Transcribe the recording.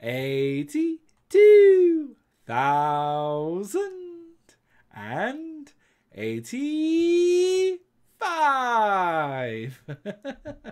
eighty-two thousand and eighty-five.